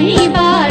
भी बार